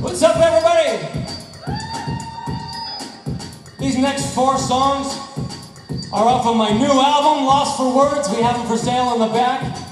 What's up, everybody? These next four songs are off of my new album, Lost for Words. We have them for sale in the back.